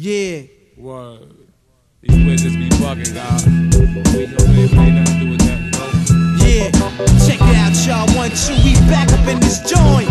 Yeah. Word. These witches be bugging, God. We know they ain't nothing to do with that, you know? Yeah, check it out, y'all. One, two, we back up in this joint.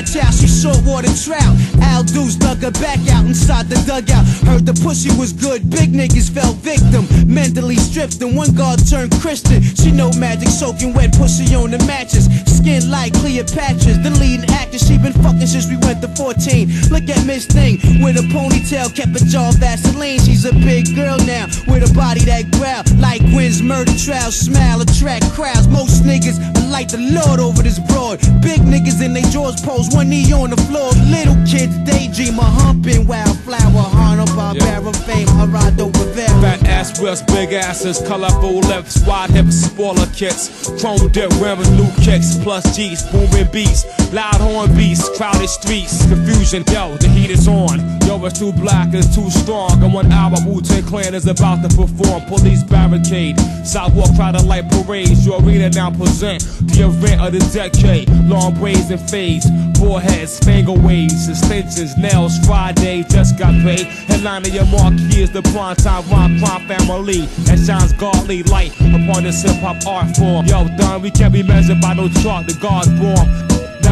Watch out, she saltwater trout. Al Deuce dug her back out inside the dugout. Heard the pussy was good, big niggas fell victim. Mentally stripped, and one guard turned Christian. She know magic, soaking wet pussy on the mattress. Skin like Cleopatra's, the leading actress. She been fucking since we went to 14. Look at Miss Thing with a ponytail, kept a jaw Vaseline. She's a big girl now with a body that growl like Gwen's murder trial. Smile, attract crowds. Most niggas like the Lord over this broad. Big niggas in they drawers pose, one knee on the floor. Little kids daydream a humping wildflower. Hanna Barbera fame, Geraldo Rivera. Fat ass breasts, big asses, colorful lips, wide hips, spoiler kits, chrome dip wearing new kicks, plus G's, booming beats, loud horn beats, crowded streets, confusion, yo, the heat is on. Yo, it's too black, it's too strong. In one hour, Wu Tang Clan is about to perform. Police barricade, sidewalk crowded like parades. Your arena now present the event of the decade. Long braids and fades, foreheads, finger waves, extensions, nails. Friday just got paid. Headline of your marquee is the prime time rock family that shines godly light upon this hip hop art form. Yo, done, we can't be measured by no chart. The God's born.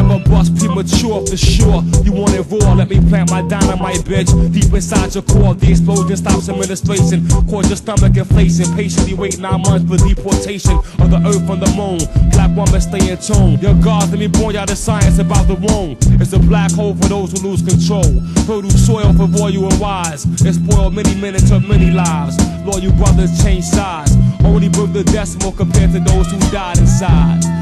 Never bust premature for sure. You want it raw, let me plant my dynamite, bitch. Deep inside your core, the explosion stops administration. Cause your stomach inflation. Patiently wait nine months for deportation of the earth from the moon. Black woman stay in tune. Your gods, let me born y'all the science about the womb. It's a black hole for those who lose control. Produce soil for royal and wise. It spoiled many and took many lives. Loyal brothers change sides. Only broke the decimal compared to those who died inside.